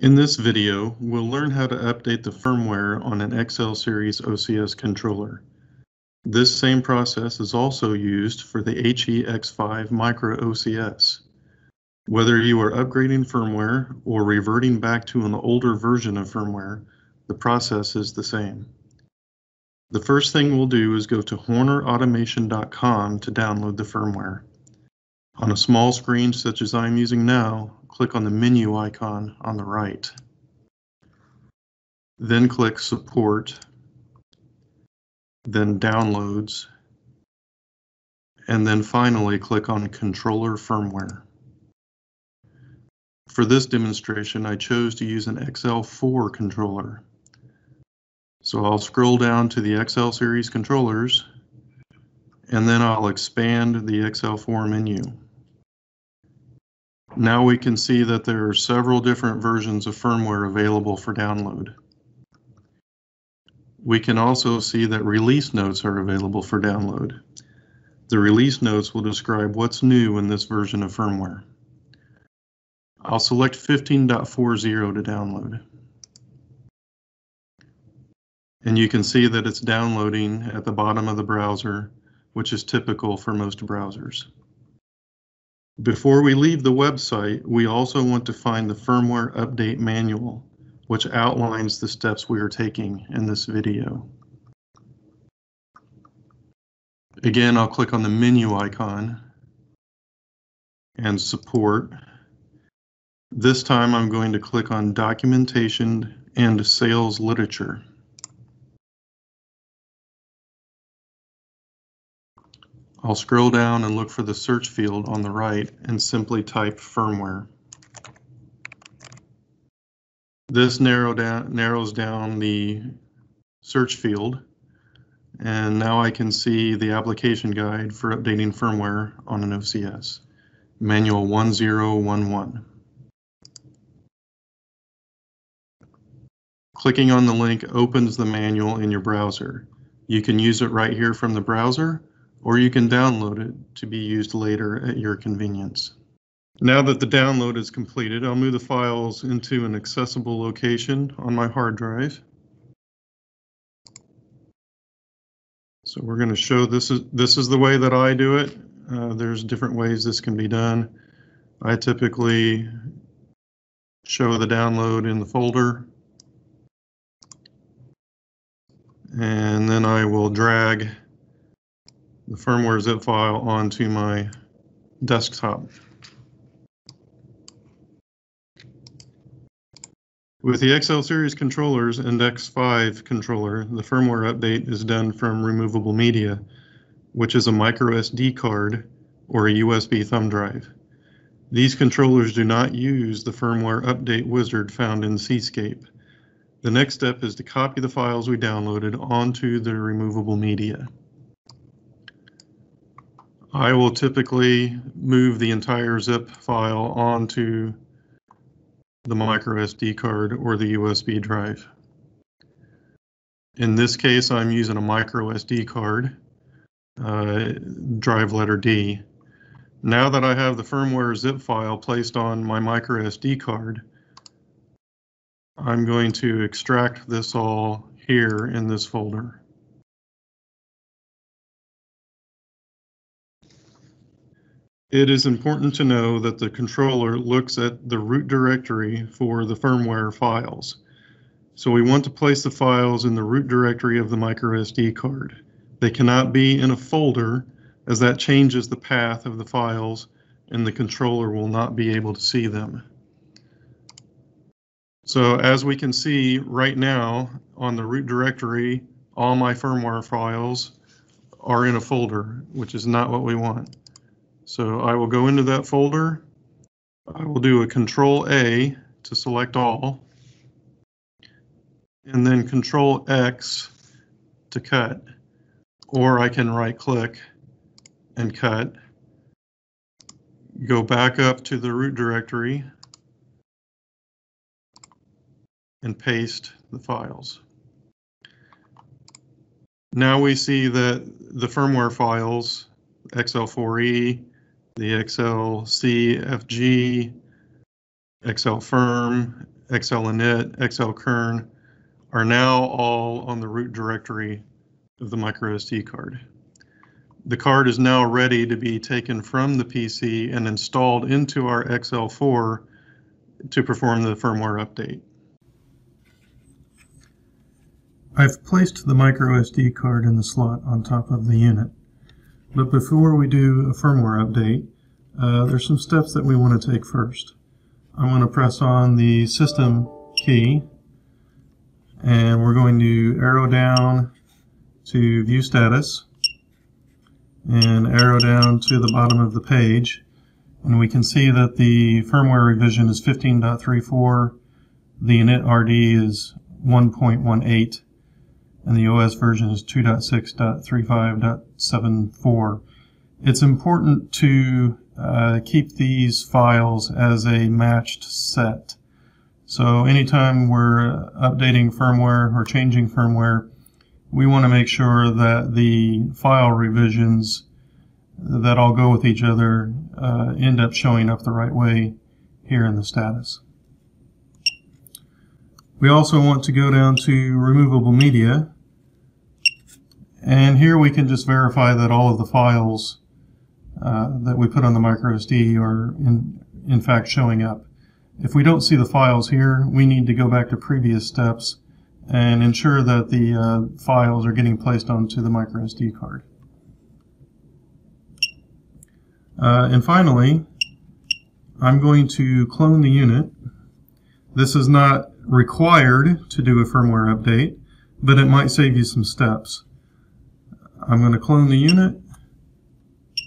In this video, we'll learn how to update the firmware on an XL Series OCS controller. This same process is also used for the HEX5 Micro OCS. Whether you are upgrading firmware or reverting back to an older version of firmware, the process is the same. The first thing we'll do is go to hornerautomation.com to download the firmware. On a small screen such as I'm using now, click on the menu icon on the right. Then click Support, then Downloads, and then finally click on Controller Firmware. For this demonstration, I chose to use an XL4 controller. So I'll scroll down to the XL series controllers, and then I'll expand the XL4 menu. Now we can see that there are several different versions of firmware available for download. We can also see that release notes are available for download. The release notes will describe what's new in this version of firmware. I'll select 15.40 to download. And you can see that it's downloading at the bottom of the browser, which is typical for most browsers. Before we leave the website, we also want to find the firmware update manual, which outlines the steps we are taking in this video. Again, I'll click on the menu icon and support. This time I'm going to click on documentation and sales literature. I'll scroll down and look for the search field on the right and simply type firmware. This narrow down, narrows down the search field and now I can see the application guide for updating firmware on an OCS, manual 1011. Clicking on the link opens the manual in your browser. You can use it right here from the browser or you can download it to be used later at your convenience. Now that the download is completed, I'll move the files into an accessible location on my hard drive. So we're going to show this is this is the way that I do it. Uh, there's different ways this can be done. I typically show the download in the folder. And then I will drag the firmware zip file onto my desktop. With the XL Series controllers and X5 controller, the firmware update is done from removable media, which is a micro SD card or a USB thumb drive. These controllers do not use the firmware update wizard found in Cscape. The next step is to copy the files we downloaded onto the removable media. I will typically move the entire zip file onto the micro SD card or the USB drive. In this case, I'm using a micro SD card, uh, drive letter D. Now that I have the firmware zip file placed on my micro SD card, I'm going to extract this all here in this folder. It is important to know that the controller looks at the root directory for the firmware files. So we want to place the files in the root directory of the microSD card. They cannot be in a folder as that changes the path of the files and the controller will not be able to see them. So as we can see right now on the root directory, all my firmware files are in a folder, which is not what we want. So I will go into that folder. I will do a control A to select all. And then control X to cut. Or I can right click and cut. Go back up to the root directory and paste the files. Now we see that the firmware files, XL4E, the XL CFG, XL Firm, XL init, XL kern are now all on the root directory of the micro SD card. The card is now ready to be taken from the PC and installed into our XL4 to perform the firmware update. I've placed the micro SD card in the slot on top of the unit. But before we do a firmware update, uh, there's some steps that we want to take first. I'm going to press on the system key and we're going to arrow down to view status and arrow down to the bottom of the page and we can see that the firmware revision is 15.34 the init RD is 1.18 and the OS version is 2.6.35.74 it's important to uh, keep these files as a matched set. So anytime we're updating firmware or changing firmware, we want to make sure that the file revisions that all go with each other uh, end up showing up the right way here in the status. We also want to go down to removable media and here we can just verify that all of the files uh, that we put on the microSD are in, in fact showing up. If we don't see the files here, we need to go back to previous steps and ensure that the uh, files are getting placed onto the microSD card. Uh, and finally, I'm going to clone the unit. This is not required to do a firmware update, but it might save you some steps. I'm going to clone the unit.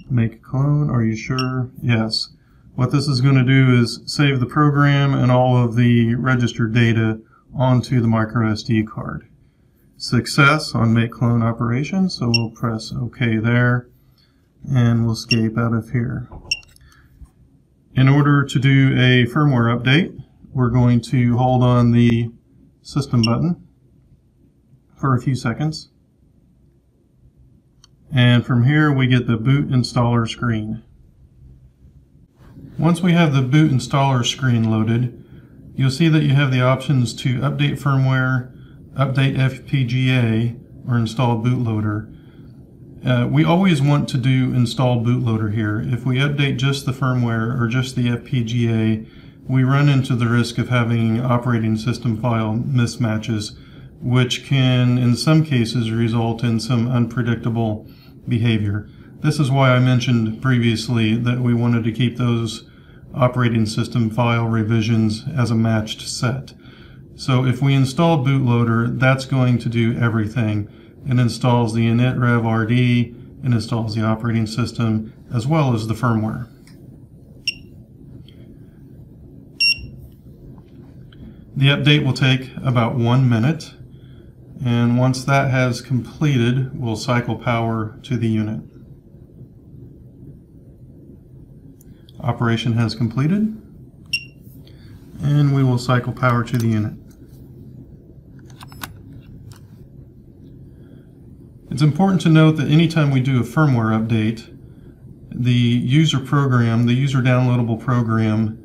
Make a clone. Are you sure? Yes. What this is going to do is save the program and all of the registered data onto the micro SD card. Success on make clone operation, so we'll press OK there and we'll escape out of here. In order to do a firmware update, we're going to hold on the system button for a few seconds. And from here we get the boot installer screen. Once we have the boot installer screen loaded, you'll see that you have the options to update firmware, update FPGA, or install bootloader. Uh, we always want to do install bootloader here. If we update just the firmware or just the FPGA, we run into the risk of having operating system file mismatches, which can in some cases result in some unpredictable behavior. This is why I mentioned previously that we wanted to keep those operating system file revisions as a matched set. So if we install bootloader, that's going to do everything. It installs the init rev rd, it installs the operating system, as well as the firmware. The update will take about one minute, and once that has completed, we'll cycle power to the unit. Operation has completed. And we will cycle power to the unit. It's important to note that anytime we do a firmware update, the user program, the user downloadable program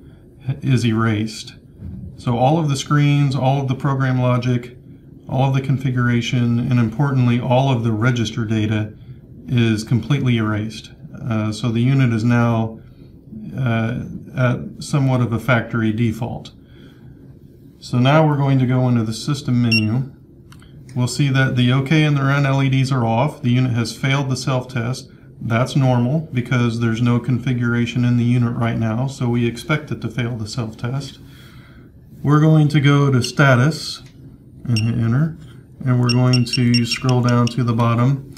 is erased. So all of the screens, all of the program logic, all of the configuration, and importantly, all of the register data is completely erased. Uh, so the unit is now uh, at somewhat of a factory default. So now we're going to go into the system menu. We'll see that the OK and the run LEDs are off. The unit has failed the self-test. That's normal because there's no configuration in the unit right now, so we expect it to fail the self-test. We're going to go to status and hit enter, and we're going to scroll down to the bottom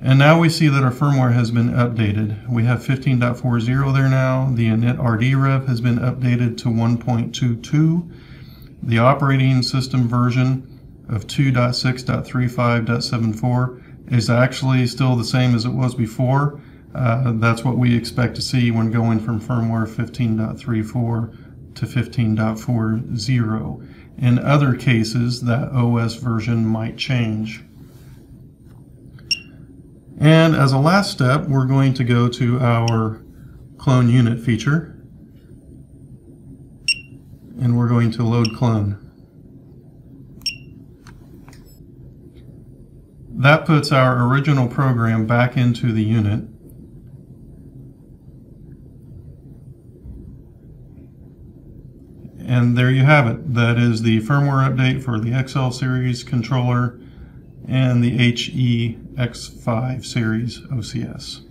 and now we see that our firmware has been updated. We have 15.40 there now. The init RD rev has been updated to 1.22. The operating system version of 2.6.35.74 is actually still the same as it was before. Uh, that's what we expect to see when going from firmware 15.34 to 15.40. In other cases, that OS version might change. And as a last step, we're going to go to our clone unit feature. And we're going to load clone. That puts our original program back into the unit. And there you have it. That is the firmware update for the XL series controller and the HEX5 series OCS.